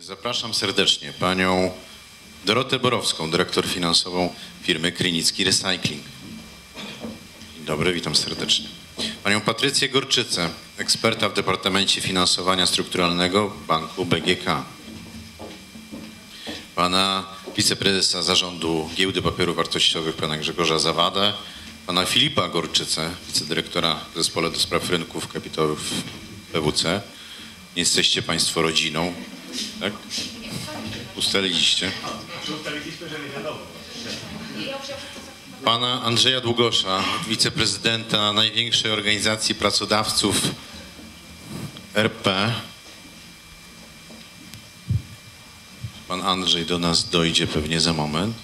Zapraszam serdecznie panią Dorotę Borowską, dyrektor finansową firmy Krynicki Recycling. Dzień dobry, witam serdecznie. Panią Patrycję Gorczycę, eksperta w Departamencie Finansowania Strukturalnego Banku BGK. Pana wiceprezesa zarządu Giełdy Papierów Wartościowych, pana Grzegorza Zawadę, pana Filipa Gorczycę, wicedyrektora w Zespole do Spraw Rynków Kapitałowych PWC. Nie jesteście państwo rodziną, tak? Ustaliliście. Pana Andrzeja Długosza, wiceprezydenta największej organizacji pracodawców RP. Pan Andrzej do nas dojdzie pewnie za moment.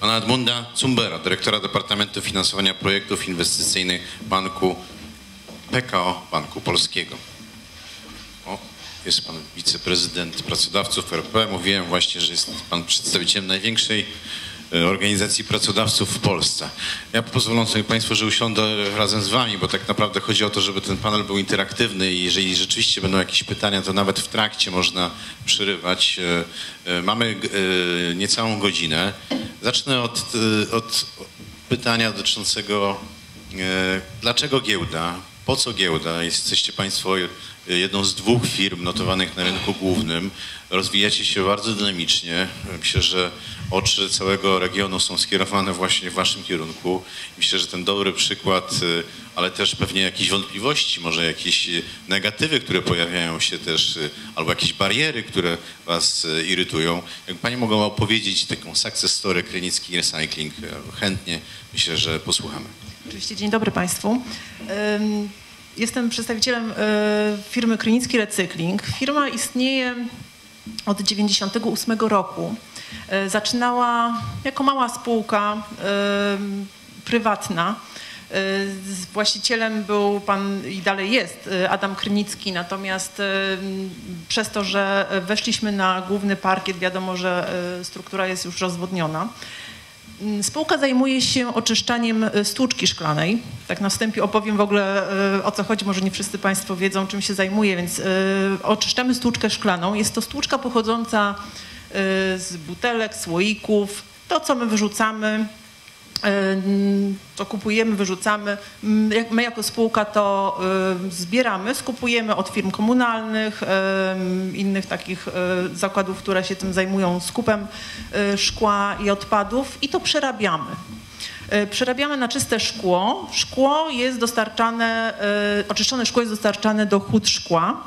Pana Edmunda Cumbera, dyrektora Departamentu Finansowania Projektów Inwestycyjnych Banku PKO Banku Polskiego. Jest pan wiceprezydent pracodawców RP. Mówiłem właśnie, że jest pan przedstawicielem największej e, organizacji pracodawców w Polsce. Ja pozwolą sobie Państwo, że usiądę razem z Wami, bo tak naprawdę chodzi o to, żeby ten panel był interaktywny i jeżeli rzeczywiście będą jakieś pytania, to nawet w trakcie można przerywać. E, e, Mamy niecałą godzinę. Zacznę od, od pytania dotyczącego dlaczego giełda, po co giełda? Jesteście Państwo jedną z dwóch firm notowanych na rynku głównym. Rozwijacie się bardzo dynamicznie. Myślę, że oczy całego regionu są skierowane właśnie w Waszym kierunku. Myślę, że ten dobry przykład, y, ale też pewnie jakieś wątpliwości, może jakieś y, negatywy, które pojawiają się też, y, albo jakieś bariery, które Was y, irytują. Jak Pani mogła opowiedzieć taką success story Krynicki Recycling, y, chętnie myślę, że posłuchamy. Oczywiście dzień dobry Państwu. Jestem przedstawicielem y, firmy Krynicki Recykling. Firma istnieje od 1998 roku. Y, Zaczynała jako mała spółka y, prywatna. Właścicielem był pan i dalej jest Adam Krynicki, natomiast przez to, że weszliśmy na główny parkiet, wiadomo, że struktura jest już rozwodniona. Mm, Spółka zajmuje się oczyszczaniem y, stłuczki szklanej. Tak na wstępie opowiem w ogóle y, o co chodzi, może nie wszyscy Państwo wiedzą czym się zajmuje, więc y, oczyszczamy stłuczkę szklaną. Jest to stłuczka pochodząca z butelek, słoików, to co my wyrzucamy, to kupujemy, wyrzucamy. My jako spółka to y, zbieramy, skupujemy od firm komunalnych, y, innych takich zakładów, które się tym zajmują skupem szkła i odpadów i to przerabiamy. Przerabiamy na czyste szkło. Szkło jest dostarczane, oczyszczone szkło jest dostarczane do hut szkła.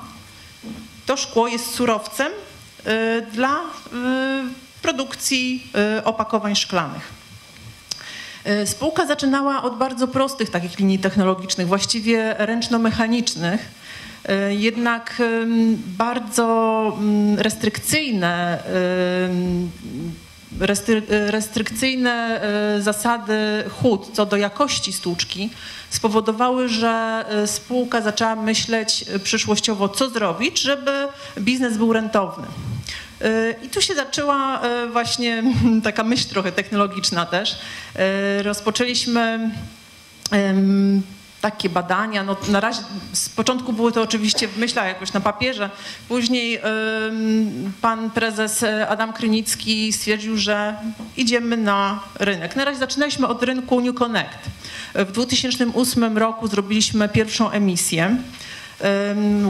To szkło jest surowcem dla produkcji opakowań szklanych. Y, Spółka zaczynała od bardzo prostych takich linii technologicznych, właściwie ręczno-mechanicznych. Y, Jednak bardzo ym, restrykcyjne, y, restrykcyjne zasady hut co do jakości stłuczki spowodowały, że spółka zaczęła myśleć przyszłościowo, co zrobić, żeby biznes był rentowny. Y, I tu się zaczęła y, właśnie taka myśl trochę technologiczna też. Y, Rozpoczęliśmy takie badania. No, na razie z początku były to oczywiście w myślach jakoś na papierze. Później pan prezes e, Adam Krynicki stwierdził, że idziemy na rynek. Na razie zaczynaliśmy od rynku New Connect. W 2008 roku zrobiliśmy pierwszą emisję.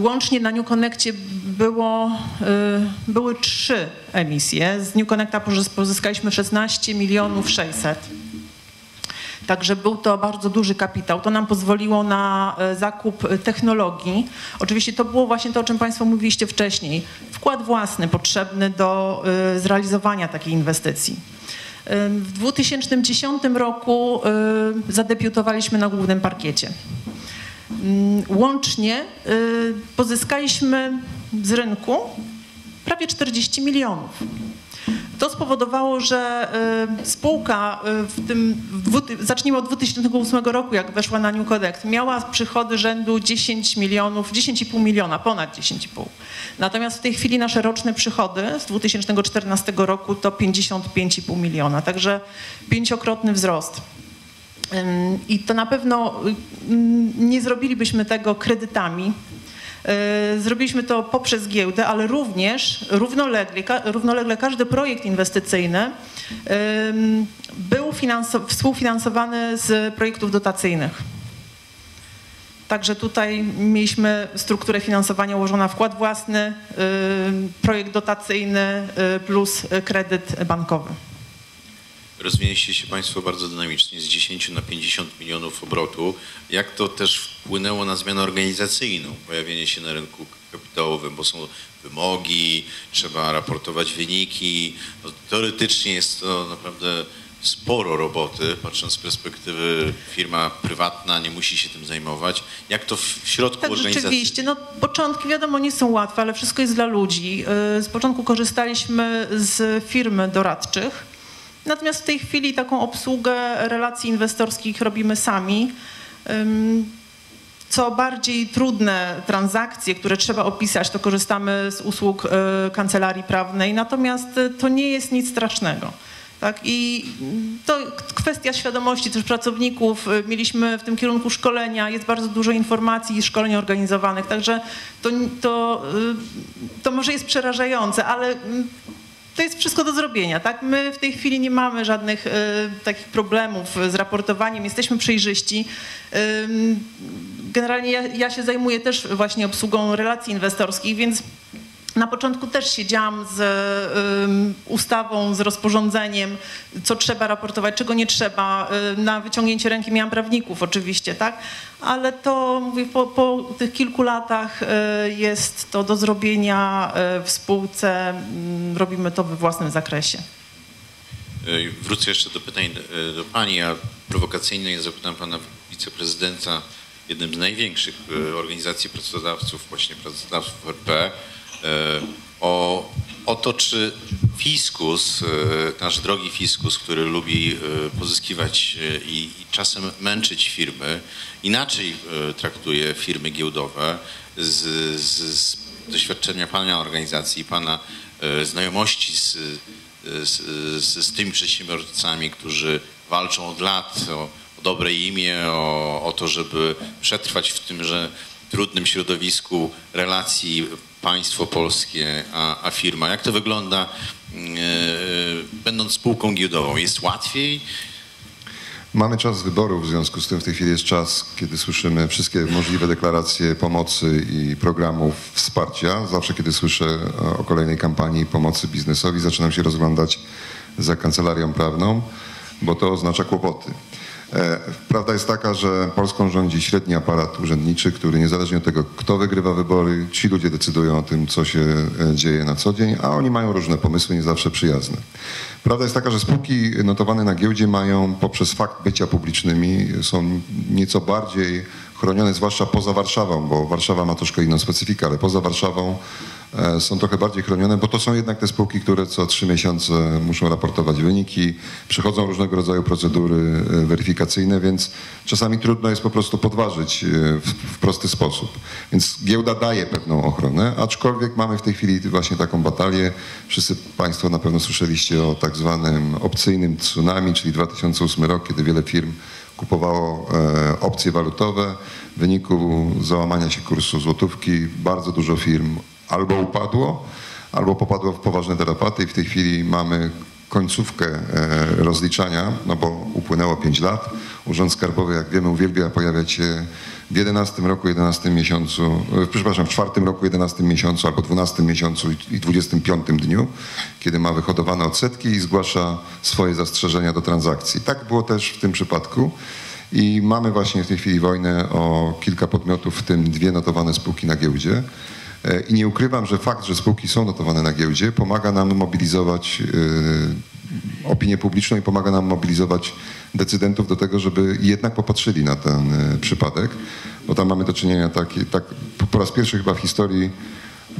Łącznie na New Connectie było, y, były trzy emisje. Z New Connecta pozys- pozyskaliśmy 16 milionów 600. Także był to bardzo duży kapitał. To nam pozwoliło na e, zakup e, technologii. Oczywiście to było właśnie to, o czym Państwo mówiliście wcześniej. Wkład własny potrzebny do e, zrealizowania takiej inwestycji. E, W 2010 roku e, zadebiutowaliśmy na głównym parkiecie. Mm, Łącznie y, pozyskaliśmy z rynku prawie 40 milionów. To spowodowało, że y, spółka y, w tym, zacznijmy od 2008 roku, jak weszła na New Connect, miała przychody rzędu 10 milionów, 10,5 miliona, ponad 10,5. Natomiast w tej chwili nasze roczne przychody z 2014 roku to 55,5 miliona, także pięciokrotny wzrost. I to na pewno ym, nie zrobilibyśmy tego kredytami. E, Zrobiliśmy to poprzez giełdę, ale również równolegle, równolegle każdy projekt inwestycyjny był finanso- współfinansowany z projektów dotacyjnych. Także tutaj mieliśmy strukturę finansowania ułożona wkład własny, projekt dotacyjny y, plus kredyt bankowy. Rozwinęliście się Państwo bardzo dynamicznie z 10 na 50 milionów obrotu. Jak to też wpłynęło na zmianę organizacyjną, pojawienie się na rynku kapitałowym, bo są wymogi, trzeba raportować wyniki. No, teoretycznie jest to naprawdę sporo roboty, patrząc z perspektywy firma prywatna nie musi się tym zajmować. Jak to w środku Tak, organizacji? rzeczywiście. No, początki wiadomo nie są łatwe, ale wszystko jest dla ludzi. Y, Z początku korzystaliśmy z firm doradczych. Natomiast w tej chwili taką obsługę relacji inwestorskich robimy sami. Co bardziej trudne transakcje, które trzeba opisać, to korzystamy z usług y, kancelarii prawnej. Natomiast y, to nie jest nic strasznego. Tak? I to kwestia świadomości też pracowników. Y, Mieliśmy w tym kierunku szkolenia, jest bardzo dużo informacji i szkoleń organizowanych, także to, to, to może jest przerażające, ale mm, to jest wszystko do zrobienia. Tak? My w tej chwili nie mamy żadnych y, takich problemów z raportowaniem, jesteśmy przejrzyści. Ym, generalnie ja, ja się zajmuję też właśnie obsługą relacji inwestorskich, więc na początku też siedziałam z ustawą, z rozporządzeniem, co trzeba raportować, czego nie trzeba. Y, Na wyciągnięcie ręki miałam prawników oczywiście, tak? Ale to mówię, po, po tych kilku latach y, jest to do zrobienia y, w spółce. mm, Robimy to we własnym zakresie. Wrócę jeszcze do pytań do Pani, a prowokacyjnie zapytam Pana wiceprezydenta, jednym z największych organizacji pracodawców, właśnie pracodawców RP, o, o to, czy fiskus, y, nasz drogi fiskus, który lubi y, pozyskiwać i, i czasem męczyć firmy, inaczej traktuje firmy giełdowe z, z, z doświadczenia Pana organizacji, Pana znajomości z, z, z, z tymi przedsiębiorcami, którzy walczą od lat o, o dobre imię, o, o to, żeby przetrwać w tymże trudnym środowisku relacji państwo polskie a, a firma. Jak to wygląda, yy, będąc spółką giełdową? Jest łatwiej? Mamy czas wyborów, w związku z tym w tej chwili jest czas, kiedy słyszymy wszystkie możliwe deklaracje pomocy i programów wsparcia. Zawsze, kiedy słyszę e, o kolejnej kampanii pomocy biznesowi, zaczynam się rozglądać za kancelarią prawną, bo to oznacza kłopoty. E, Prawda jest taka, że Polską rządzi średni aparat urzędniczy, który niezależnie od tego, kto wygrywa wybory, ci ludzie decydują o tym, co się e, dzieje na co dzień, a oni mają różne pomysły, nie zawsze przyjazne. Prawda jest taka, że spółki notowane na giełdzie mają poprzez fakt bycia publicznymi, są nieco bardziej chronione, zwłaszcza poza Warszawą, bo Warszawa ma troszkę inną specyfikę, ale poza Warszawą są trochę bardziej chronione, bo to są jednak te spółki, które co trzy miesiące muszą raportować wyniki, przechodzą różnego rodzaju procedury e, weryfikacyjne, więc czasami trudno jest po prostu podważyć e, w, w prosty sposób. Więc giełda daje pewną ochronę, aczkolwiek mamy w tej chwili właśnie taką batalię. Wszyscy Państwo na pewno słyszeliście o tak zwanym opcyjnym tsunami, czyli 2008 rok, kiedy wiele firm kupowało e, opcje walutowe. W wyniku załamania się kursu złotówki bardzo dużo firm albo upadło, albo popadło w poważne tarapaty i w tej chwili mamy końcówkę e, rozliczania, no bo upłynęło 5 lat. Urząd Skarbowy, jak wiemy, uwielbia pojawiać się w 11 roku, 11 miesiącu, e, przepraszam, w czwartym roku, 11 miesiącu albo 12 miesiącu i 25 dniu, kiedy ma wyhodowane odsetki i zgłasza swoje zastrzeżenia do transakcji. Tak było też w tym przypadku. I mamy właśnie w tej chwili wojnę o kilka podmiotów, w tym dwie notowane spółki na giełdzie. E, I nie ukrywam, że fakt, że spółki są notowane na giełdzie, pomaga nam mobilizować e, opinię publiczną i pomaga nam mobilizować decydentów do tego, żeby jednak popatrzyli na ten e, przypadek, bo tam mamy do czynienia tak, po raz pierwszy chyba w historii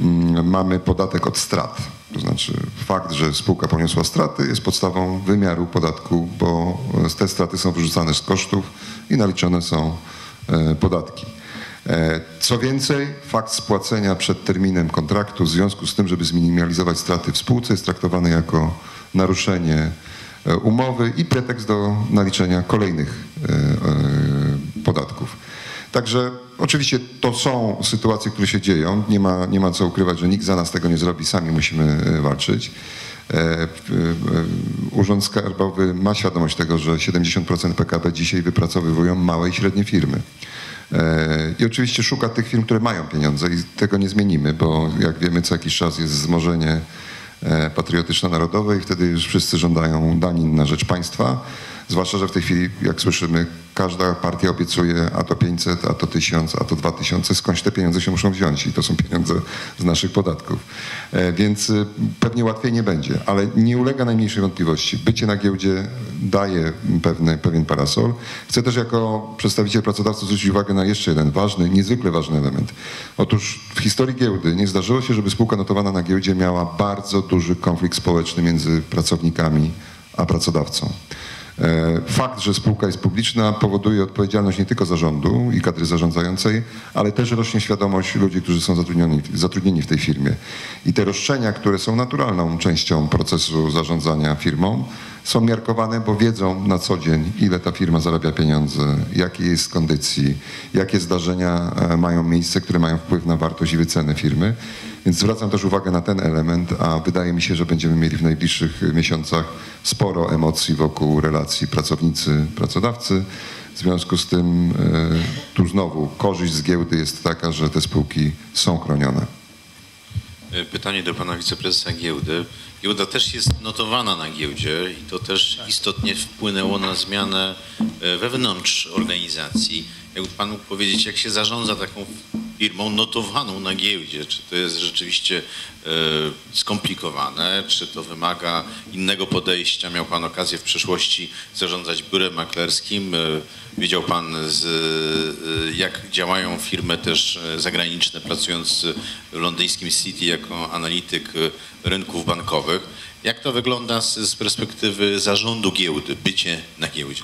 mm, mamy podatek od strat. To znaczy fakt, że spółka poniosła straty jest podstawą wymiaru podatku, bo te straty są wyrzucane z kosztów i naliczone są podatki. E, Co więcej, fakt spłacenia przed terminem kontraktu w związku z tym, żeby zminimalizować straty w spółce jest traktowany jako naruszenie e, umowy i pretekst do naliczenia kolejnych e, podatków. Także oczywiście to są sytuacje, które się dzieją. Nie ma, nie ma co ukrywać, że nikt za nas tego nie zrobi, sami musimy walczyć. Urząd Skarbowy ma świadomość tego, że 70% PKB dzisiaj wypracowywują małe i średnie firmy. I oczywiście szuka tych firm, które mają pieniądze i tego nie zmienimy, bo jak wiemy, co jakiś czas jest wzmożenie patriotyczno-narodowe i wtedy już wszyscy żądają danin na rzecz państwa. Zwłaszcza, że w tej chwili, jak słyszymy, każda partia obiecuje a to 500, a to 1000, a to 2000. Skądś te pieniądze się muszą wziąć i to są pieniądze z naszych podatków. E, więc e, pewnie łatwiej nie będzie, ale nie ulega najmniejszej wątpliwości. Bycie na giełdzie daje pewien parasol. Chcę też jako przedstawiciel pracodawców zwrócić uwagę na jeszcze jeden ważny, niezwykle ważny element. Otóż w historii giełdy nie zdarzyło się, żeby spółka notowana na giełdzie miała bardzo duży konflikt społeczny między pracownikami a pracodawcą. E, fakt, że spółka jest publiczna powoduje odpowiedzialność nie tylko zarządu i kadry zarządzającej, ale też rośnie świadomość ludzi, którzy są zatrudnieni, zatrudnieni w tej firmie. I te roszczenia, które są naturalną częścią procesu zarządzania firmą, są miarkowane, bo wiedzą na co dzień, ile ta firma zarabia pieniądze, jakiej jest kondycji, jakie zdarzenia e, mają miejsce, które mają wpływ na wartość i wycenę firmy. Więc zwracam też uwagę na ten element, a wydaje mi się, że będziemy mieli w najbliższych miesiącach sporo emocji wokół relacji pracownicy-pracodawcy. W związku z tym e, tu znowu korzyść z giełdy jest taka, że te spółki są chronione. E, pytanie do pana wiceprezesa giełdy. Giełda też jest notowana na giełdzie i to też istotnie wpłynęło na zmianę e, wewnątrz organizacji. Jakby pan mógł powiedzieć, jak się zarządza taką firmą notowaną na giełdzie? Czy to jest rzeczywiście e, skomplikowane? Czy to wymaga innego podejścia? Miał Pan okazję w przeszłości zarządzać biurem maklerskim. E, wiedział Pan, z, e, jak działają firmy też zagraniczne, pracując w londyńskim City jako analityk rynków bankowych. Jak to wygląda z, z perspektywy zarządu giełdy, bycie na giełdzie?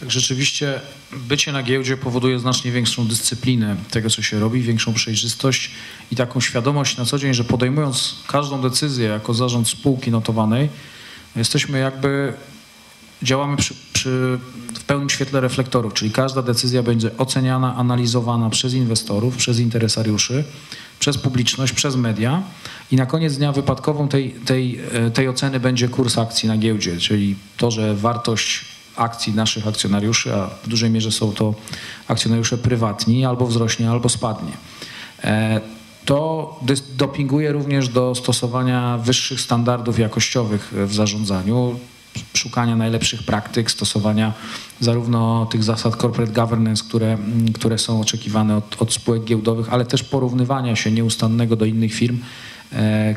Tak, rzeczywiście bycie na giełdzie powoduje znacznie większą dyscyplinę tego, co się robi, większą przejrzystość i taką świadomość na co dzień, że podejmując każdą decyzję jako zarząd spółki notowanej, jesteśmy jakby, działamy przy, przy, w pełnym świetle reflektorów, czyli każda decyzja będzie oceniana, analizowana przez inwestorów, przez interesariuszy, przez publiczność, przez media i na koniec dnia wypadkową tej, tej, tej oceny będzie kurs akcji na giełdzie, czyli to, że wartość akcji naszych akcjonariuszy, a w dużej mierze są to akcjonariusze prywatni, albo wzrośnie, albo spadnie. E, to dopinguje również do stosowania wyższych standardów jakościowych w zarządzaniu, szukania najlepszych praktyk, stosowania zarówno tych zasad corporate governance, które, które są oczekiwane od, od spółek giełdowych, ale też porównywania się nieustannego do innych firm e,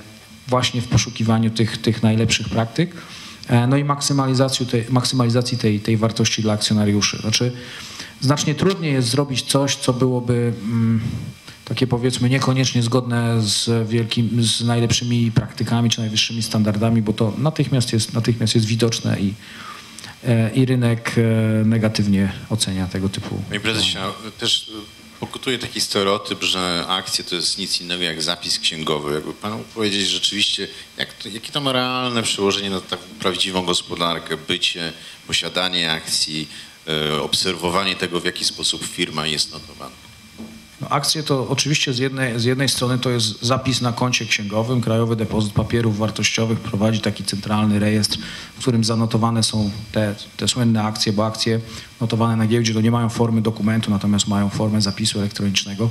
właśnie w poszukiwaniu tych, tych najlepszych praktyk. E, no i maksymalizacji tej, maksymalizacji tej, tej wartości dla akcjonariuszy. Znaczy, znacznie trudniej jest zrobić coś, co byłoby mm, takie powiedzmy niekoniecznie zgodne z, wielkim, z najlepszymi praktykami czy najwyższymi standardami, bo to natychmiast jest, natychmiast jest widoczne i, e, i rynek e, negatywnie ocenia tego typu. Panie prezesie, też pokutuje taki stereotyp, że akcje to jest nic innego jak zapis księgowy. Jakby pan mógł powiedzieć rzeczywiście, jak to, jakie to ma realne przełożenie na taką prawdziwą gospodarkę, bycie, posiadanie akcji, e, obserwowanie tego, w jaki sposób firma jest notowana? No, akcje to oczywiście z jednej, z jednej strony to jest zapis na koncie księgowym. Krajowy Depozyt Papierów Wartościowych prowadzi taki centralny rejestr, w którym zanotowane są te, te słynne akcje, bo akcje notowane na giełdzie to nie mają formy dokumentu, natomiast mają formę zapisu elektronicznego.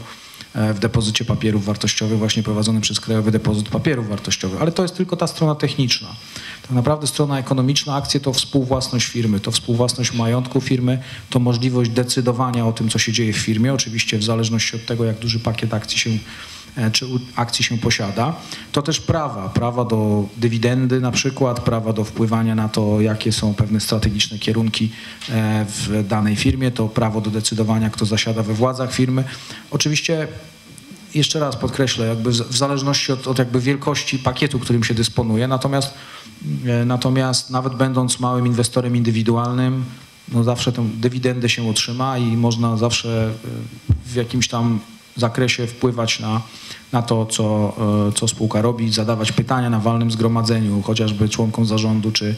E, w depozycie papierów wartościowych właśnie prowadzony przez Krajowy Depozyt Papierów Wartościowych. Ale to jest tylko ta strona techniczna. Tak naprawdę strona ekonomiczna, akcje to współwłasność firmy, to współwłasność majątku firmy, to możliwość decydowania o tym, co się dzieje w firmie, oczywiście w zależności od tego, jak duży pakiet akcji się czy akcji się posiada, to też prawa, prawa do dywidendy na przykład, prawa do wpływania na to, jakie są pewne strategiczne kierunki e, w danej firmie, to prawo do decydowania, kto zasiada we władzach firmy. Oczywiście jeszcze raz podkreślę, jakby w zależności od, od jakby wielkości pakietu, którym się dysponuje, natomiast, e, natomiast nawet będąc małym inwestorem indywidualnym, no zawsze tę dywidendę się otrzyma i można zawsze w jakimś tam zakresie wpływać na, na to, co, e, co spółka robi, zadawać pytania na walnym zgromadzeniu, chociażby członkom zarządu czy,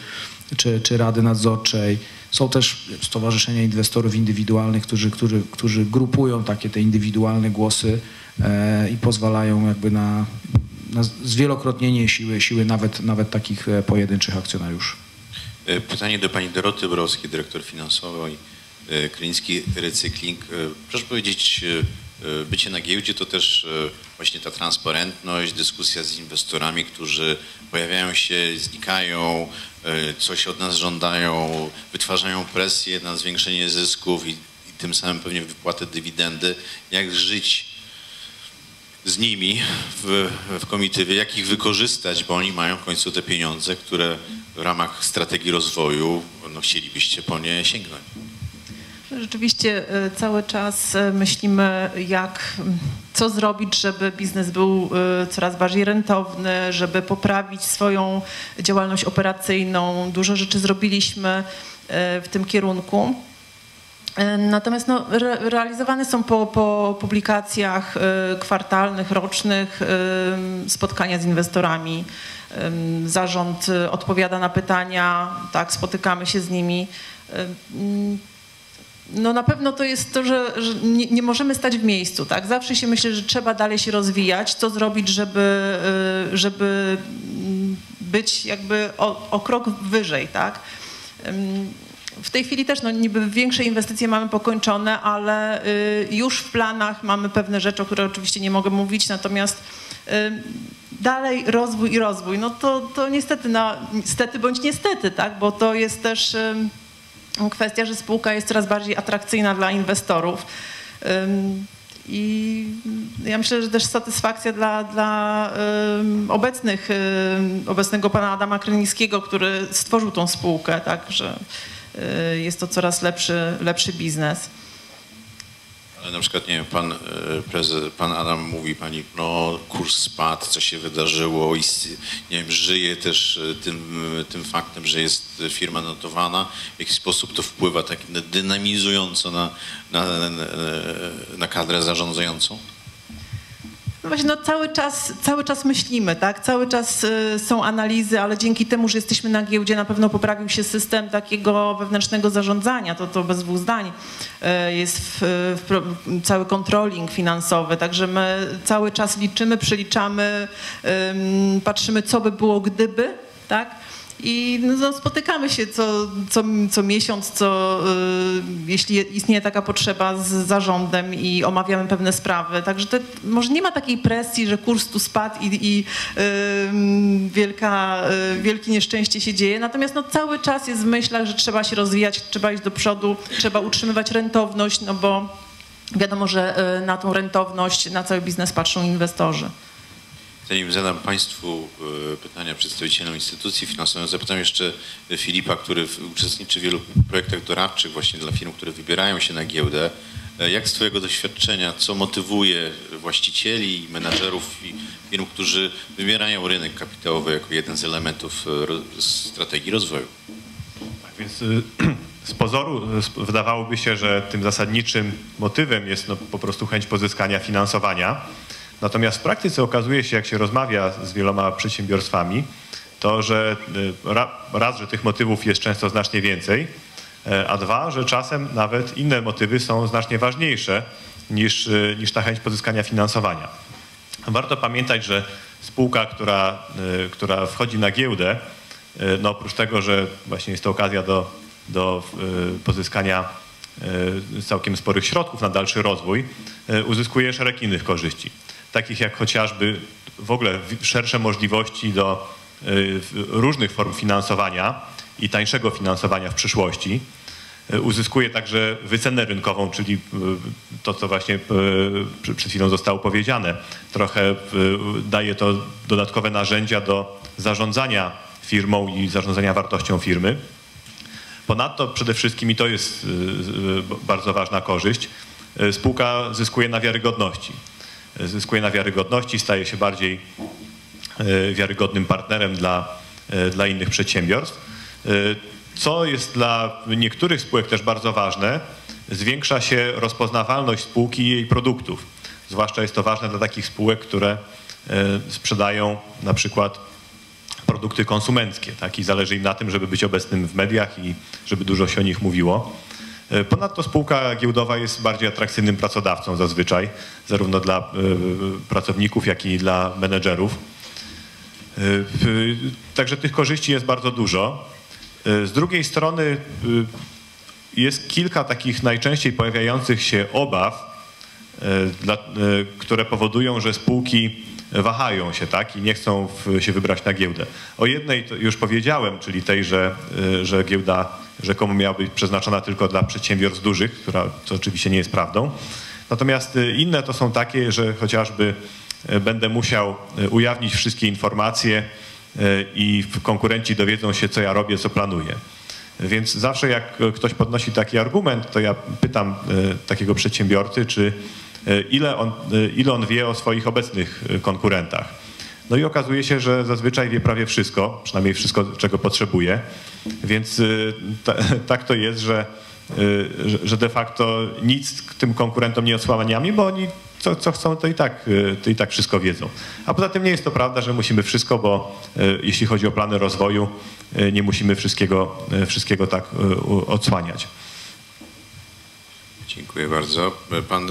czy, czy rady nadzorczej, Są też stowarzyszenia inwestorów indywidualnych, którzy, którzy, którzy grupują takie te indywidualne głosy e, i pozwalają jakby na, na zwielokrotnienie siły, siły nawet, nawet takich e, pojedynczych akcjonariuszy. Pytanie do pani Doroty Borowskiej, dyrektor finansowej Krynicki Recykling. Proszę powiedzieć, bycie na giełdzie to też e, właśnie ta transparentność, dyskusja z inwestorami, którzy pojawiają się, znikają, e, coś od nas żądają, wytwarzają presję na zwiększenie zysków i, i tym samym pewnie wypłatę dywidendy. Jak żyć z nimi w, w komitywie, jak ich wykorzystać, bo oni mają w końcu te pieniądze, które w ramach strategii rozwoju no, chcielibyście po nie sięgnąć. Rzeczywiście e, cały czas e, myślimy, jak, co zrobić, żeby biznes był e, coraz bardziej rentowny, żeby poprawić swoją działalność operacyjną. Dużo rzeczy zrobiliśmy w tym kierunku. Natomiast no, re, realizowane są po, po publikacjach kwartalnych, rocznych spotkania z inwestorami. Zarząd odpowiada na pytania, tak, spotykamy się z nimi. No na pewno to jest to, że, że nie, nie możemy stać w miejscu, tak? Zawsze się myślę, że trzeba dalej się rozwijać, co zrobić, żeby, y, żeby być jakby o, o krok wyżej, tak? W tej chwili też no, niby większe inwestycje mamy pokończone, ale y, już w planach mamy pewne rzeczy, o których oczywiście nie mogę mówić, natomiast ym, dalej rozwój i rozwój. No to, to niestety, na, niestety bądź niestety, tak? Bo to jest też kwestia, że spółka jest coraz bardziej atrakcyjna dla inwestorów. I ja myślę, że też satysfakcja dla, dla obecnych, obecnego pana Adama Krynickiego, który stworzył tą spółkę, tak, że y, jest to coraz lepszy, lepszy biznes. Na przykład, nie wiem, pan, e, prezes, pan Adam mówi pani, no kurs spadł, co się wydarzyło i nie wiem, żyje też e, tym, e, tym faktem, że jest firma notowana. W jaki sposób to wpływa tak dynamizująco na, na, na, na kadrę zarządzającą? No właśnie, no cały czas, cały czas myślimy, tak? Cały czas y, są analizy, ale dzięki temu, że jesteśmy na giełdzie, na pewno poprawił się system takiego wewnętrznego zarządzania, to, to bez dwóch zdań. Y, jest w, w, cały controlling finansowy, także my cały czas liczymy, przeliczamy, ym, patrzymy, co by było gdyby, tak? I no, no, spotykamy się co, co, co miesiąc, co, y, jeśli istnieje taka potrzeba z zarządem i omawiamy pewne sprawy. Także to, może nie ma takiej presji, że kurs tu spadł i, i ym, wielka, y, wielkie nieszczęście się dzieje. Natomiast no, cały czas jest w myślach, że trzeba się rozwijać, trzeba iść do przodu, trzeba utrzymywać rentowność, no bo wiadomo, że y, na tą rentowność, na cały biznes patrzą inwestorzy. Zanim zadam Państwu e, pytania przedstawicielom instytucji finansowych, zapytam jeszcze Filipa, który uczestniczy w wielu projektach doradczych właśnie dla firm, które wybierają się na giełdę. E, Jak z Twojego doświadczenia, co motywuje właścicieli menadżerów firm, którzy wybierają rynek kapitałowy jako jeden z elementów e, strategii rozwoju? Tak więc z pozoru wydawałoby się, że tym zasadniczym motywem jest no, po prostu chęć pozyskania finansowania. Natomiast w praktyce okazuje się, jak się rozmawia z wieloma przedsiębiorstwami, to że y, ra, raz, że tych motywów jest często znacznie więcej, e, a dwa, że czasem nawet inne motywy są znacznie ważniejsze niż, y, niż ta chęć pozyskania finansowania. Warto pamiętać, że spółka, która, y, która wchodzi na giełdę, no oprócz tego, że właśnie jest to okazja do, do pozyskania całkiem sporych środków na dalszy rozwój, uzyskuje szereg innych korzyści, takich jak chociażby w ogóle szersze możliwości do y, różnych form finansowania i tańszego finansowania w przyszłości. Y, Uzyskuje także wycenę rynkową, czyli y, to, co właśnie przed chwilą zostało powiedziane. Trochę daje to dodatkowe narzędzia do zarządzania firmą i zarządzania wartością firmy. Ponadto przede wszystkim, i to jest bardzo ważna korzyść, spółka zyskuje na wiarygodności. Zyskuje na wiarygodności, staje się bardziej y, wiarygodnym partnerem dla, y, dla innych przedsiębiorstw. Y, Co jest dla niektórych spółek też bardzo ważne, zwiększa się rozpoznawalność spółki i jej produktów. Zwłaszcza jest to ważne dla takich spółek, które sprzedają na przykład produkty konsumenckie, tak? I zależy im na tym, żeby być obecnym w mediach i żeby dużo się o nich mówiło. E, ponadto spółka giełdowa jest bardziej atrakcyjnym pracodawcą zazwyczaj, zarówno dla e, pracowników, jak i dla menedżerów. E, także tych korzyści jest bardzo dużo. Z drugiej strony jest kilka takich najczęściej pojawiających się obaw, które powodują, że spółki wahają się tak i nie chcą się wybrać na giełdę. O jednej już powiedziałem, czyli tej, że, że giełda rzekomo miała być przeznaczona tylko dla przedsiębiorstw dużych, która, co oczywiście nie jest prawdą. Natomiast y, inne to są takie, że chociażby y, będę musiał y, ujawnić wszystkie informacje i konkurenci dowiedzą się, co ja robię, co planuję. Więc zawsze jak ktoś podnosi taki argument, to ja pytam takiego przedsiębiorcy, czy ile on, ile on wie o swoich obecnych konkurentach. No i okazuje się, że zazwyczaj wie prawie wszystko, przynajmniej wszystko, czego potrzebuje. Więc y, tak to jest, że, y, że de facto nic tym konkurentom nie odsłaniamy, bo oni co, co, chcą, to i, tak, y, to i tak wszystko wiedzą. A poza tym nie jest to prawda, że musimy wszystko, bo jeśli chodzi o plany rozwoju, nie musimy wszystkiego, wszystkiego tak odsłaniać. Dziękuję bardzo. Pan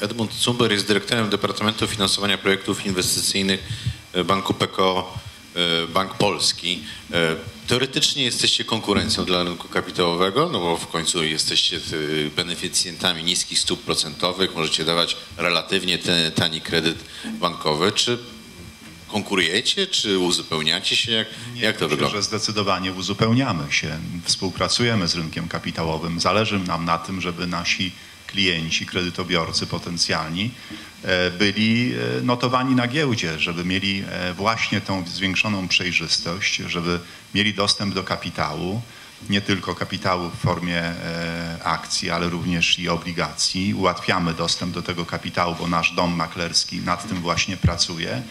Edmund Cumber jest dyrektorem Departamentu Finansowania Projektów Inwestycyjnych Banku PKO Bank Polski. Teoretycznie jesteście konkurencją dla rynku kapitałowego, no bo w końcu jesteście beneficjentami niskich stóp procentowych, możecie dawać relatywnie tani kredyt bankowy. Czy konkurujecie, czy uzupełniacie się? Jak, Nie, jak to myślę, wygląda? że zdecydowanie uzupełniamy się, współpracujemy z rynkiem kapitałowym. Zależy nam na tym, żeby nasi klienci, kredytobiorcy potencjalni e, byli e, notowani na giełdzie, żeby mieli e, właśnie tą zwiększoną przejrzystość, żeby mieli dostęp do kapitału, nie tylko kapitału w formie akcji, ale również i obligacji. Ułatwiamy dostęp do tego kapitału, bo nasz dom maklerski nad tym właśnie pracuje.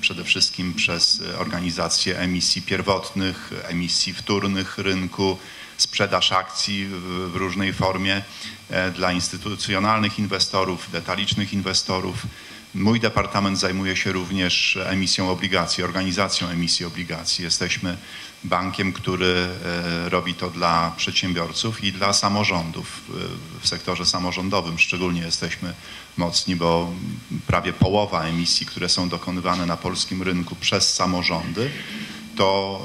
Przede wszystkim przez organizację emisji pierwotnych, emisji wtórnych rynku, sprzedaż akcji w, różnej formie e, dla instytucjonalnych inwestorów, detalicznych inwestorów. Mój departament zajmuje się również emisją obligacji, organizacją emisji obligacji. Jesteśmy bankiem, który e, robi to dla przedsiębiorców i dla samorządów. W sektorze samorządowym szczególnie jesteśmy mocni, bo prawie połowa emisji, które są dokonywane na polskim rynku przez samorządy, to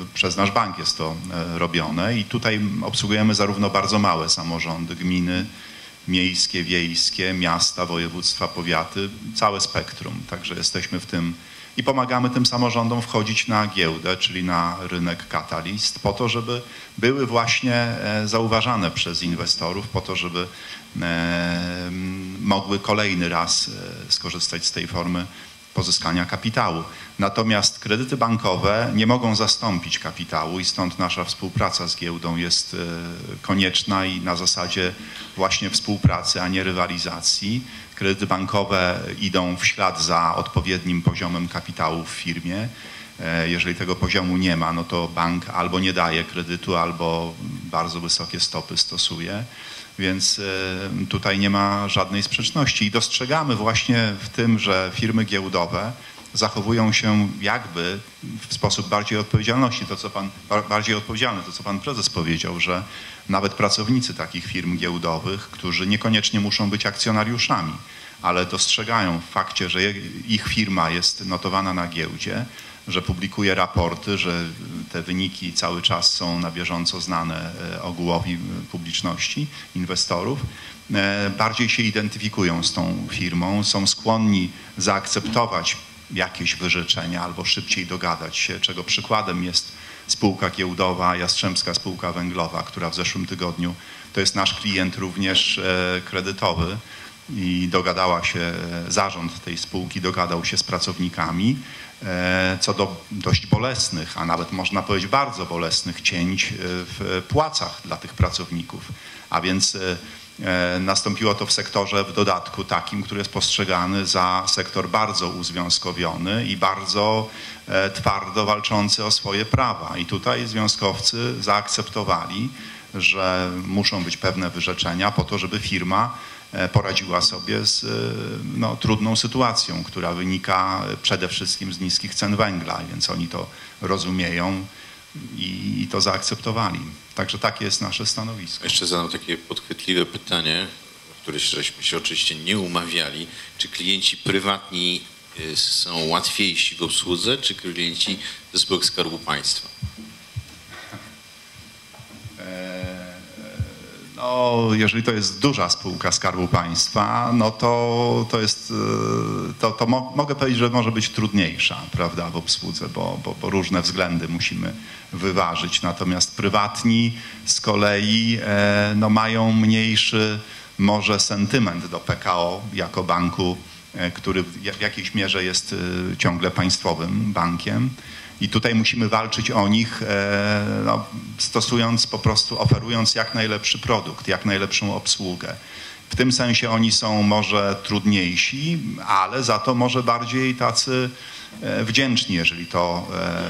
e, przez nasz bank jest to e, robione i tutaj obsługujemy zarówno bardzo małe samorządy, gminy, miejskie, wiejskie, miasta, województwa, powiaty, całe spektrum. Także jesteśmy w tym i pomagamy tym samorządom wchodzić na giełdę, czyli na rynek katalist, po to, żeby były właśnie e, zauważane przez inwestorów, po to, żeby mogły kolejny raz skorzystać z tej formy pozyskania kapitału. Natomiast kredyty bankowe nie mogą zastąpić kapitału i stąd nasza współpraca z giełdą jest e, konieczna i na zasadzie właśnie współpracy, a nie rywalizacji. Kredyty bankowe idą w ślad za odpowiednim poziomem kapitału w firmie. E, jeżeli tego poziomu nie ma, no to bank albo nie daje kredytu, albo bardzo wysokie stopy stosuje. Więc e, tutaj nie ma żadnej sprzeczności. I dostrzegamy właśnie w tym, że firmy giełdowe zachowują się jakby w sposób bardziej odpowiedzialności, to co pan, bardziej odpowiedzialny, to co pan prezes powiedział, że nawet pracownicy takich firm giełdowych, którzy niekoniecznie muszą być akcjonariuszami, ale dostrzegają w fakcie, że ich firma jest notowana na giełdzie, że publikuje raporty, że te wyniki cały czas są na bieżąco znane e, ogółowi publiczności, inwestorów, e, bardziej się identyfikują z tą firmą, są skłonni zaakceptować jakieś wyrzeczenia albo szybciej dogadać się, czego przykładem jest spółka giełdowa, Jastrzębska Spółka Węglowa, która w zeszłym tygodniu, to jest nasz klient również e, kredytowy i dogadała się, zarząd tej spółki dogadał się z pracownikami, E, co do dość bolesnych, a nawet można powiedzieć bardzo bolesnych cięć e, w płacach dla tych pracowników. A więc e, nastąpiło to w sektorze w dodatku takim, który jest postrzegany za sektor bardzo uzwiązkowiony i bardzo twardo walczący o swoje prawa. I tutaj związkowcy zaakceptowali, że muszą być pewne wyrzeczenia po to, żeby firma e, poradziła sobie z e, no, trudną sytuacją, która wynika przede wszystkim z niskich cen węgla, więc oni to rozumieją i, i to zaakceptowali. Także takie jest nasze stanowisko. Jeszcze zadam takie podchwytliwe pytanie, które żeśmy się oczywiście nie umawiali. Czy klienci prywatni y, są łatwiejsi w obsłudze, czy klienci ze spółek Skarbu Państwa? No, jeżeli to jest duża spółka Skarbu Państwa, no to, to jest, y, to, to mo mogę powiedzieć, że może być trudniejsza, prawda, w obsłudze, bo, bo, bo różne względy musimy wyważyć. Natomiast prywatni z kolei e, no, mają mniejszy może sentyment do PKO jako banku, e, który w jakiejś mierze jest e, ciągle państwowym bankiem. I tutaj musimy walczyć o nich, e, no, stosując po prostu, oferując jak najlepszy produkt, jak najlepszą obsługę. W tym sensie oni są może trudniejsi, ale za to może bardziej tacy e, wdzięczni, jeżeli to e,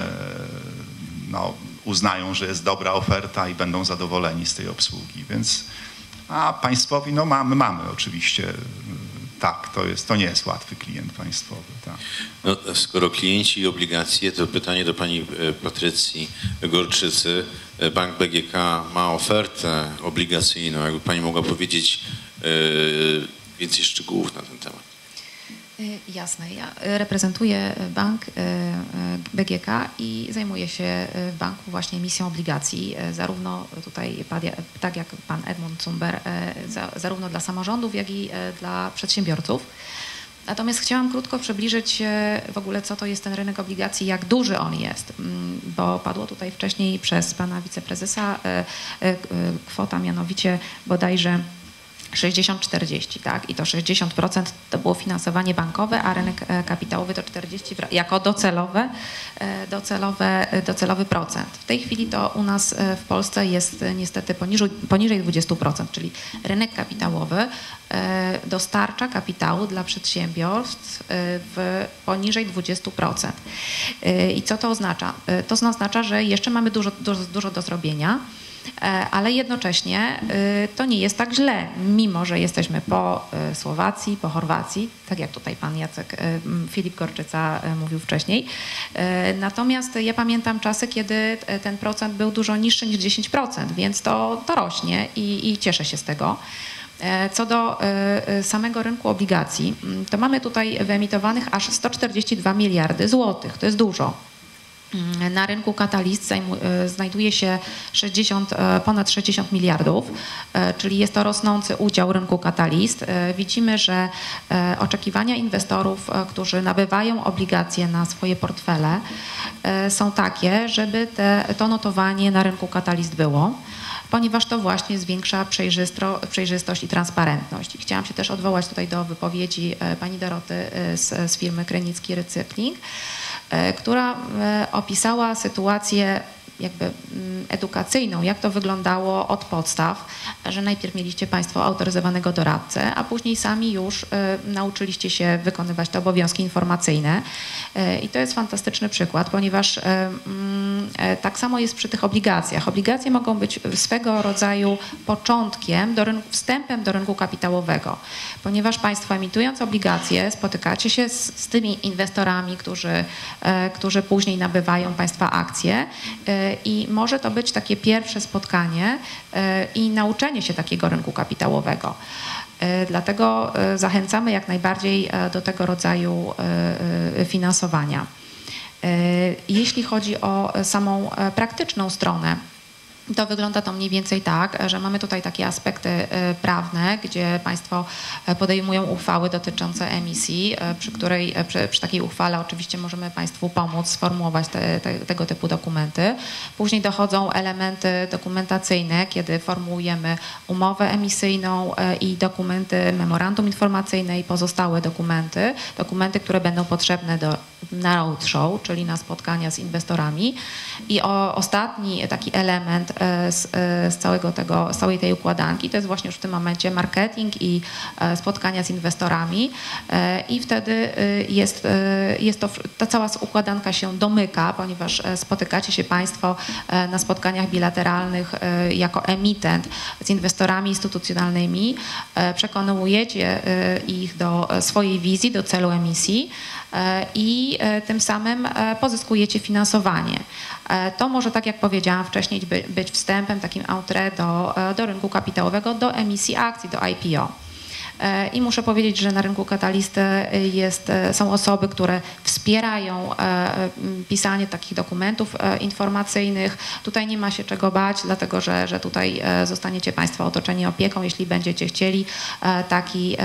no, uznają, że jest dobra oferta i będą zadowoleni z tej obsługi. Więc a państwowi no mamy, mamy oczywiście tak, to, jest, to nie jest łatwy klient państwowy. Tak. No, skoro klienci i obligacje, to pytanie do pani e, Patrycji Gorczycy. E, Bank BGK ma ofertę obligacyjną. Jakby pani mogła powiedzieć yy, więcej szczegółów na ten temat. Y, jasne. Ja y, reprezentuję bank y, BGK i zajmuję się w banku właśnie emisją obligacji, zarówno tutaj, tak jak pan Edmund Zumber, zarówno dla samorządów, jak i dla przedsiębiorców. Natomiast chciałam krótko przybliżyć w ogóle, co to jest ten rynek obligacji, jak duży on jest, mm, bo padło tutaj wcześniej przez pana wiceprezesa kwota mianowicie bodajże 60-40, tak? I to 60% to było finansowanie bankowe, a rynek e, kapitałowy to 40% jako docelowe, e, docelowe, e, docelowy procent. W tej chwili to u nas w Polsce jest niestety poniżej, poniżej 20%, czyli rynek kapitałowy dostarcza kapitału dla przedsiębiorstw w poniżej 20%. I co to oznacza? To oznacza, że jeszcze mamy dużo, dużo, dużo do zrobienia. E, ale jednocześnie y, to nie jest tak źle, mimo że jesteśmy po y, Słowacji, po Chorwacji, tak jak tutaj pan Jacek, y, Filip Korczyca mówił wcześniej. Natomiast ja pamiętam czasy, kiedy ten procent był dużo niższy niż 10%, więc to, to rośnie i, i cieszę się z tego. E, co do samego rynku obligacji, to mamy tutaj wyemitowanych aż 142 miliardy złotych. To jest dużo. Mm, na rynku katalist e, znajduje się 60, e, ponad 60 miliardów, e, czyli jest to rosnący udział rynku katalist. Widzimy, że oczekiwania inwestorów, którzy nabywają obligacje na swoje portfele, są takie, żeby te, to notowanie na rynku katalist było ponieważ to właśnie zwiększa przejrzystość i transparentność. I chciałam się też odwołać tutaj do wypowiedzi pani Doroty z, z firmy Krenicki Recykling, która e, opisała sytuację jakby mm, edukacyjną, jak to wyglądało od podstaw, że najpierw mieliście Państwo autoryzowanego doradcę, a później sami już y, nauczyliście się wykonywać te obowiązki informacyjne. Y, I to jest fantastyczny przykład, ponieważ y, tak samo jest przy tych obligacjach. Obligacje mogą być swego rodzaju początkiem, do rynku, wstępem do rynku kapitałowego, ponieważ Państwo emitując obligacje spotykacie się z, z tymi inwestorami, którzy, którzy później nabywają Państwa akcje i może to być takie pierwsze spotkanie e, i nauczenie się takiego rynku kapitałowego. E, dlatego e, zachęcamy jak najbardziej do tego rodzaju finansowania. Jeśli chodzi o samą praktyczną stronę, to wygląda to mniej więcej tak, że mamy tutaj takie aspekty e, prawne, gdzie państwo e, podejmują uchwały dotyczące emisji, e, przy której przy, przy takiej uchwale oczywiście możemy państwu pomóc sformułować te, te, tego typu dokumenty. Później dochodzą elementy dokumentacyjne, kiedy formułujemy umowę emisyjną i dokumenty memorandum informacyjne i pozostałe dokumenty, dokumenty, które będą potrzebne do na roadshow, czyli na spotkania z inwestorami. I o, ostatni taki element e, z, e, z, całego tego, z całej tej układanki to jest właśnie już w tym momencie marketing i e, spotkania z inwestorami. I wtedy jest, jest to, ta cała układanka się domyka, ponieważ spotykacie się Państwo na spotkaniach bilateralnych jako emitent z inwestorami instytucjonalnymi, przekonujecie ich do swojej wizji, do celu emisji i tym samym pozyskujecie finansowanie. To może, tak jak powiedziałam wcześniej, być wstępem, takim outre do, do rynku kapitałowego, do emisji akcji, do IPO. E, I muszę powiedzieć, że na rynku katalisty jest, e, są osoby, które wspierają e, pisanie takich dokumentów informacyjnych. Tutaj nie ma się czego bać, dlatego że, że tutaj zostaniecie Państwo otoczeni opieką, jeśli będziecie chcieli taki,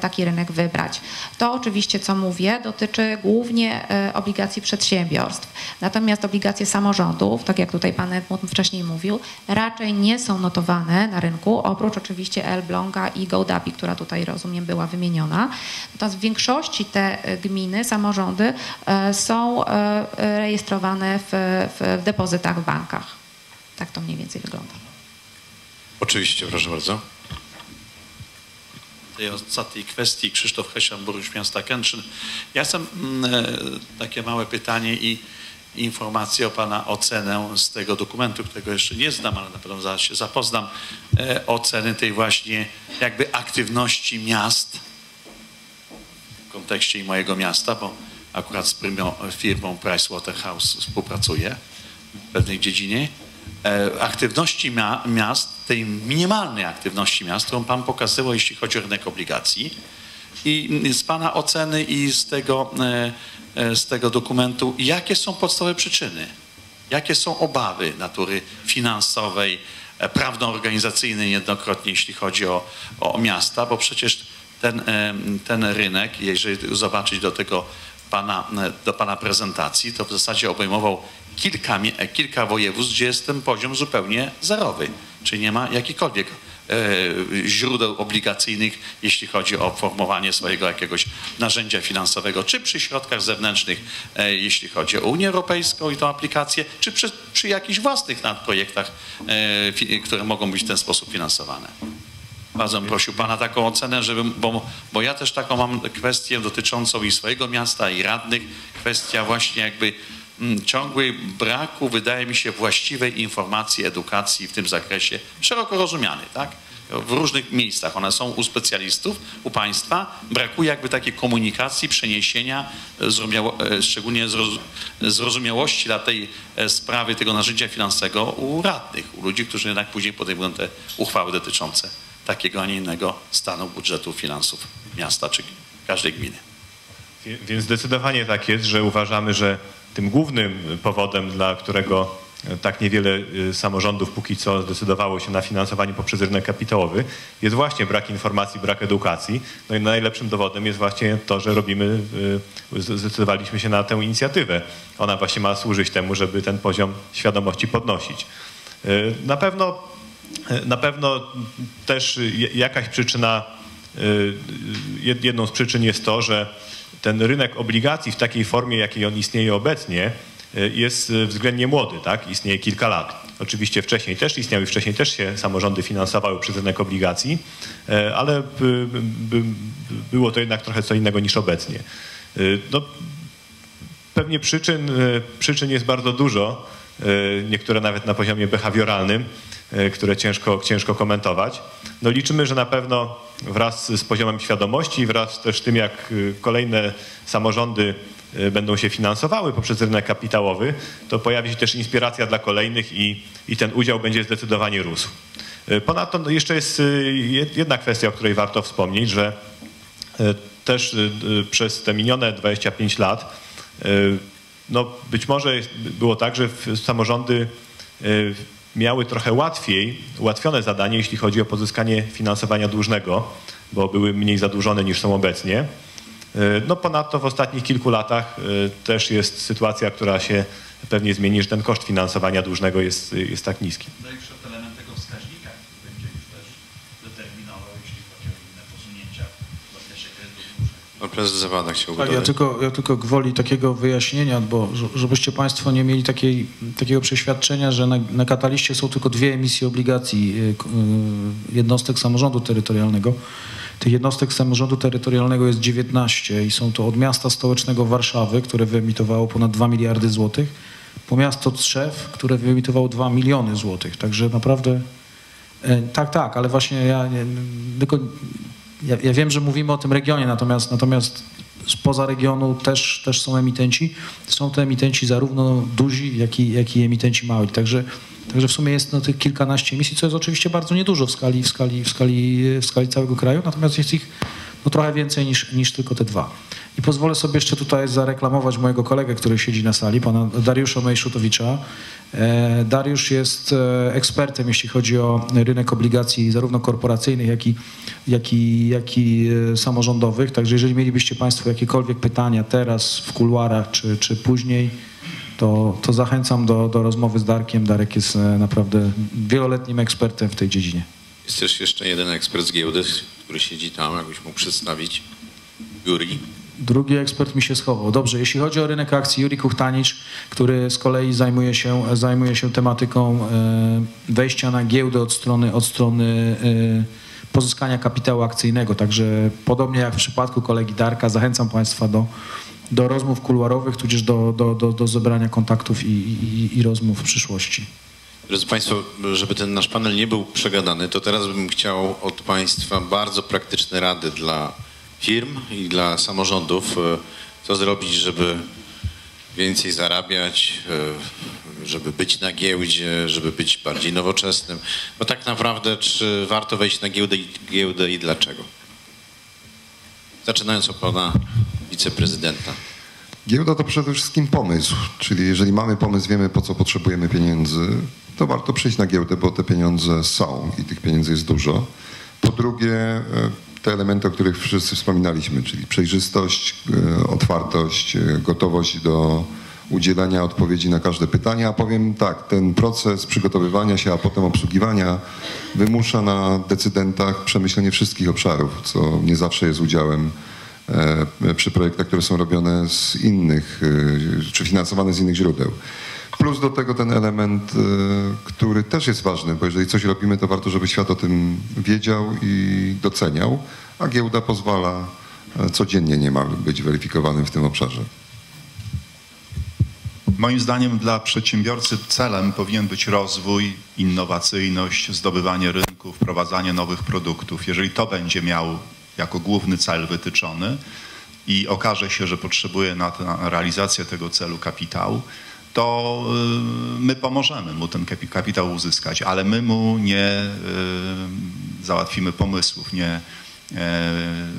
taki rynek wybrać. To oczywiście, co mówię, dotyczy głównie obligacji przedsiębiorstw. Natomiast obligacje samorządów, tak jak tutaj Pan Edmund wcześniej mówił, raczej nie są notowane na rynku, oprócz oczywiście Elbląga i Gołdapi, która tutaj tutaj rozumiem była wymieniona. Natomiast w większości te e, gminy, samorządy e, są e, rejestrowane w, w depozytach w bankach. Tak to mniej więcej wygląda. Oczywiście, proszę bardzo. tej ostatniej kwestii Krzysztof Hesian, burmistrz miasta Kętrzyn. Ja chcę mm, takie małe pytanie i informację o Pana ocenę z tego dokumentu, którego jeszcze nie znam, ale na pewno zaraz się zapoznam, e, oceny tej właśnie jakby aktywności miast w kontekście i mojego miasta, bo akurat z firmą, firmą Pricewaterhouse współpracuję w pewnej dziedzinie. E, aktywności miast, tej minimalnej aktywności miast, którą Pan pokazywał, jeśli chodzi o rynek obligacji i z Pana oceny i z tego e, z tego dokumentu, jakie są podstawowe przyczyny, jakie są obawy natury finansowej, e, prawno-organizacyjnej niejednokrotnie, jeśli chodzi o, o miasta, bo przecież ten, e, ten rynek, jeżeli zobaczyć do tego pana, do pana prezentacji, to w zasadzie obejmował kilka, kilka województw, gdzie jest ten poziom zupełnie zerowy, czyli nie ma jakikolwiek E, źródeł obligacyjnych, jeśli chodzi o formowanie swojego jakiegoś narzędzia finansowego, czy przy środkach zewnętrznych, e, jeśli chodzi o Unię Europejską i tą aplikację, czy przy, przy jakichś własnych nadprojektach, e, które mogą być w ten sposób finansowane. Bardzo bym prosił Pana taką ocenę, żeby, bo, bo ja też taką mam kwestię dotyczącą i swojego miasta, i radnych, kwestia właśnie jakby ciągłej braku, wydaje mi się, właściwej informacji, edukacji w tym zakresie, szeroko rozumianej, tak? W różnych miejscach. One są u specjalistów, u państwa. Brakuje jakby takiej komunikacji, przeniesienia, e, szczególnie zrozumiałości dla tej e, sprawy, tego narzędzia finansowego u radnych, u ludzi, którzy jednak później podejmują te uchwały dotyczące takiego, a nie innego stanu budżetu finansów miasta czy każdej gminy. Więc zdecydowanie tak jest, że uważamy, że tym głównym powodem, dla którego tak niewiele y, samorządów póki co zdecydowało się na finansowanie poprzez rynek kapitałowy, jest właśnie brak informacji, brak edukacji. No i najlepszym dowodem jest właśnie to, że robimy, y, zdecydowaliśmy się na tę inicjatywę. Ona właśnie ma służyć temu, żeby ten poziom świadomości podnosić. Na pewno, na pewno też jakaś przyczyna, jedną z przyczyn jest to, że ten rynek obligacji w takiej formie, jakiej on istnieje obecnie, e, jest e, względnie młody, tak? Istnieje kilka lat. Oczywiście wcześniej też istniał i wcześniej też się samorządy finansowały przez rynek obligacji, e, ale było to jednak trochę co innego niż obecnie. No, pewnie przyczyn, przyczyn jest bardzo dużo, niektóre nawet na poziomie behawioralnym. E, które ciężko, ciężko komentować. No liczymy, że na pewno wraz z poziomem świadomości, wraz też z tym, jak e, kolejne samorządy e, będą się finansowały poprzez rynek kapitałowy, to pojawi się też inspiracja dla kolejnych i, i ten udział będzie zdecydowanie rósł. Ponadto no, jeszcze jest jedna kwestia, o której warto wspomnieć, że też przez te minione 25 lat no być może było tak, że samorządy miały trochę łatwiej, ułatwione zadanie, jeśli chodzi o pozyskanie finansowania dłużnego, bo były mniej zadłużone niż są obecnie. E, no ponadto w ostatnich kilku latach e, też jest sytuacja, która się pewnie zmieni, że ten koszt finansowania dłużnego jest, jest tak niski. Najlepszy element tego wskaźnika będzie już też determinował, jeśli prezes Zawada chciałby Tak, ja tylko, ja tylko gwoli takiego wyjaśnienia, bo żebyście Państwo nie mieli takiej, takiego przeświadczenia, że na, na kataliście są tylko dwie emisje obligacji y, y, jednostek samorządu terytorialnego. Tych jednostek samorządu terytorialnego jest 19 i są to od miasta stołecznego Warszawy, które wyemitowało ponad 2 miliardy złotych, po miasto Trzew, które wyemitowało 2 miliony złotych. Także naprawdę E, Tak, tak, ale właśnie ja nie, tylko ja, ja wiem, że mówimy o tym regionie, natomiast, natomiast spoza regionu też, też są emitenci. Są to emitenci zarówno duzi, jak i, jak i emitenci mali. Także, także w sumie jest no, tych kilkanaście emisji, co jest oczywiście bardzo niedużo w skali, w skali, w skali, w skali całego kraju, natomiast jest ich no, trochę więcej niż, niż tylko te dwa. I pozwolę sobie jeszcze tutaj zareklamować mojego kolegę, który siedzi na sali, pana Dariusza Mejszutowicza. E, Dariusz jest e, ekspertem, jeśli chodzi o rynek obligacji zarówno korporacyjnych, jak i, jak i, jak i e, samorządowych. Także jeżeli mielibyście Państwo jakiekolwiek pytania teraz w kuluarach czy, czy później, to, to zachęcam do, do rozmowy z Darkiem. Darek jest naprawdę wieloletnim ekspertem w tej dziedzinie. Jest też jeszcze jeden ekspert z giełdy, który siedzi tam, jakbyś mógł przedstawić. Juri. Drugi ekspert mi się schował. Dobrze, jeśli chodzi o rynek akcji, Juri Kuchtanicz, który z kolei zajmuje się, zajmuje się tematyką e, wejścia na giełdę od strony, od strony e, pozyskania kapitału akcyjnego. Także podobnie jak w przypadku kolegi Darka, zachęcam Państwa do, do rozmów kuluarowych, tudzież do, do, do, do zebrania kontaktów i, i, i rozmów w przyszłości. Drodzy Państwo, żeby ten nasz panel nie był przegadany, to teraz bym chciał od Państwa bardzo praktyczne rady dla firm i dla samorządów, e, co zrobić, żeby więcej zarabiać, e, żeby być na giełdzie, żeby być bardziej nowoczesnym. No tak naprawdę, czy warto wejść na giełdę giełdę i dlaczego? Zaczynając od Pana Wiceprezydenta. Giełda to przede wszystkim pomysł, czyli jeżeli mamy pomysł, wiemy po co potrzebujemy pieniędzy, to warto przyjść na giełdę, bo te pieniądze są i tych pieniędzy jest dużo. Po drugie, e, te elementy, o których wszyscy wspominaliśmy, czyli przejrzystość, e, otwartość, e, gotowość do udzielania odpowiedzi na każde pytanie, a powiem tak, ten proces przygotowywania się, a potem obsługiwania wymusza na decydentach przemyślenie wszystkich obszarów, co nie zawsze jest udziałem e, przy projektach, które są robione z innych, czy finansowane z innych źródeł. Plus do tego ten element, e, który też jest ważny, bo jeżeli coś robimy, to warto, żeby świat o tym wiedział i doceniał, a giełda pozwala e, codziennie niemal być weryfikowanym w tym obszarze. Moim zdaniem dla przedsiębiorcy celem powinien być rozwój, innowacyjność, zdobywanie rynku, wprowadzanie nowych produktów. Jeżeli to będzie miał jako główny cel wytyczony i okaże się, że potrzebuje na, na realizację tego celu kapitału, to y, my pomożemy mu ten kapi- kapitał uzyskać, ale my mu nie y, załatwimy pomysłów, nie, e,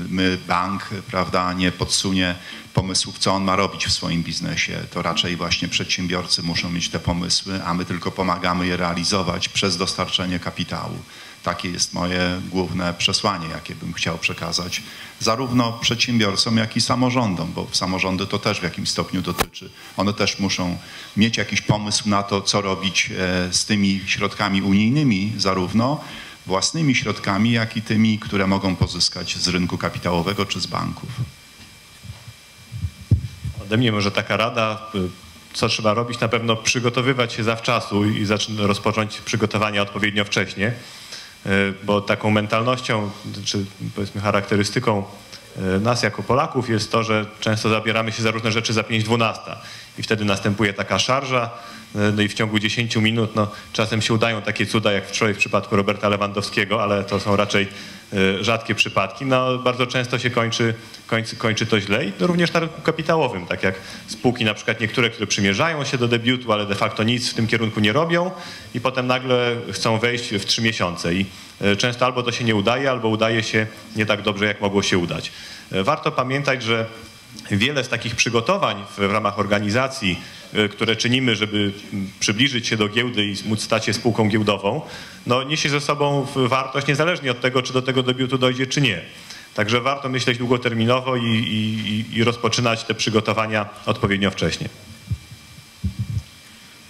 my bank, prawda, nie podsunie pomysłów, co on ma robić w swoim biznesie. To raczej właśnie przedsiębiorcy muszą mieć te pomysły, a my tylko pomagamy je realizować przez dostarczenie kapitału. Takie jest moje główne przesłanie, jakie bym chciał przekazać zarówno przedsiębiorcom, jak i samorządom, bo samorządy to też w jakimś stopniu dotyczy. One też muszą mieć jakiś pomysł na to, co robić e, z tymi środkami unijnymi, zarówno własnymi środkami, jak i tymi, które mogą pozyskać z rynku kapitałowego czy z banków. Ode mnie może taka rada, co trzeba robić, na pewno przygotowywać się zawczasu i rozpocząć przygotowania odpowiednio wcześnie, bo taką mentalnością, czy powiedzmy charakterystyką y, nas jako Polaków jest to, że często zabieramy się za różne rzeczy za 5.12 i wtedy następuje taka szarża, y, no i w ciągu 10 minut, no czasem się udają takie cuda, jak wczoraj w przypadku Roberta Lewandowskiego, ale to są raczej y, rzadkie przypadki. No bardzo często się kończy, kończy, kończy to źle i to również na rynku kapitałowym, tak jak spółki na przykład niektóre, które przymierzają się do debiutu, ale de facto nic w tym kierunku nie robią i potem nagle chcą wejść w trzy miesiące i y, często albo to się nie udaje, albo udaje się nie tak dobrze, jak mogło się udać. Warto pamiętać, że wiele z takich przygotowań w, w ramach organizacji, y, które czynimy, żeby mm, przybliżyć się do giełdy i móc stać się spółką giełdową, no, niesie ze sobą wartość niezależnie od tego, czy do tego debiutu dojdzie, czy nie. Także warto myśleć długoterminowo i, i, i rozpoczynać te przygotowania odpowiednio wcześnie.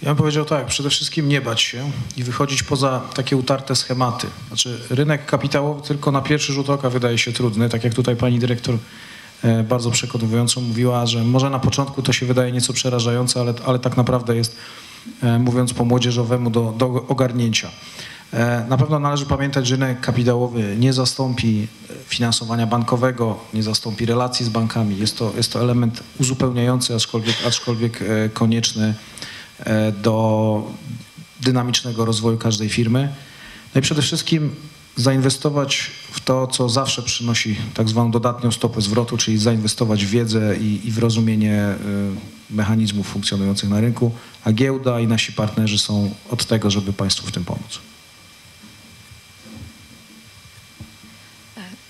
Ja bym powiedział tak, przede wszystkim nie bać się i wychodzić poza takie utarte schematy. Znaczy rynek kapitałowy tylko na pierwszy rzut oka wydaje się trudny, tak jak tutaj pani dyrektor bardzo przekonująco mówiła, że może na początku to się wydaje nieco przerażające, ale, ale tak naprawdę jest, e, mówiąc po młodzieżowemu, do, do ogarnięcia. E, Na pewno należy pamiętać, że rynek kapitałowy nie zastąpi e, finansowania bankowego, nie zastąpi relacji z bankami. Jest to, jest to element uzupełniający, aczkolwiek, aczkolwiek e, konieczny e, do dynamicznego rozwoju każdej firmy. No i przede wszystkim zainwestować w to, co zawsze przynosi tak zwaną dodatnią stopę zwrotu, czyli zainwestować w wiedzę i, i w rozumienie y, mechanizmów funkcjonujących na rynku, a giełda i nasi partnerzy są od tego, żeby Państwu w tym pomóc.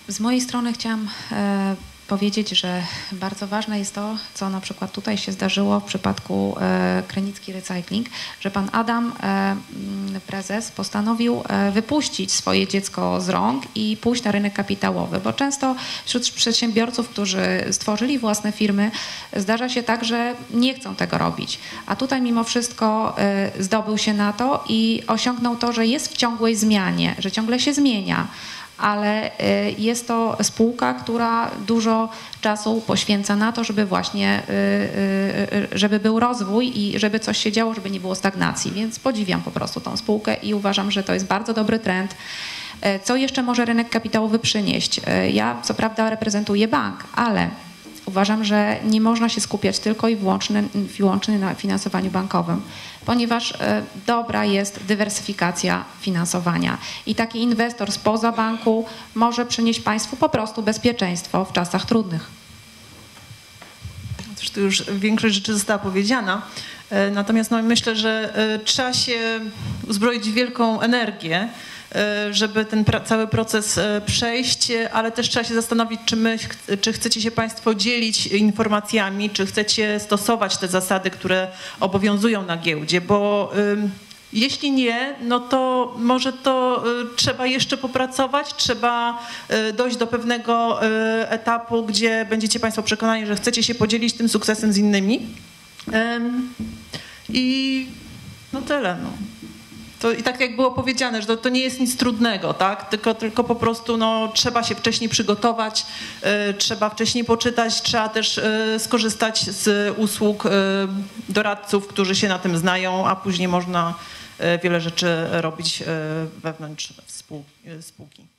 Z mojej strony chciałam e, powiedzieć, że bardzo ważne jest to, co na przykład tutaj się zdarzyło w przypadku e, Krenicki Recycling, że pan Adam, e, prezes, postanowił e, wypuścić swoje dziecko z rąk i pójść na rynek kapitałowy, bo często wśród przedsiębiorców, którzy stworzyli własne firmy, zdarza się tak, że nie chcą tego robić. A tutaj mimo wszystko zdobył się na to i osiągnął to, że jest w ciągłej zmianie, że ciągle się zmienia ale y, jest to spółka, która dużo czasu poświęca na to, żeby właśnie, y, y, żeby był rozwój i żeby coś się działo, żeby nie było stagnacji. Więc podziwiam po prostu tą spółkę i uważam, że to jest bardzo dobry trend. Co jeszcze może rynek kapitałowy przynieść? Ja co prawda reprezentuję bank, ale uważam, że nie można się skupiać tylko i wyłącznie, wyłącznie na finansowaniu bankowym, ponieważ e, dobra jest dywersyfikacja finansowania i taki inwestor spoza banku może przynieść państwu po prostu bezpieczeństwo w czasach trudnych. Otóż tu już większość rzeczy została powiedziana. E, Natomiast no, myślę, że e, trzeba się uzbroić w wielką energię, żeby ten cały proces e, przejść, e, ale też trzeba się zastanowić, czy, my, czy chcecie się Państwo dzielić informacjami, czy chcecie stosować te zasady, które obowiązują na giełdzie, bo jeśli nie, no to może to y, trzeba jeszcze popracować, trzeba y, dojść do pewnego y, etapu, gdzie będziecie Państwo przekonani, że chcecie się podzielić tym sukcesem z innymi. Ym, I no tyle. No. To, I tak jak było powiedziane, że to, to nie jest nic trudnego, tak? tylko, tylko po prostu no, trzeba się wcześniej przygotować, y, trzeba wcześniej poczytać, trzeba też y, skorzystać z usług y, doradców, którzy się na tym znają, a później można y, wiele rzeczy robić y, wewnątrz y, spółki.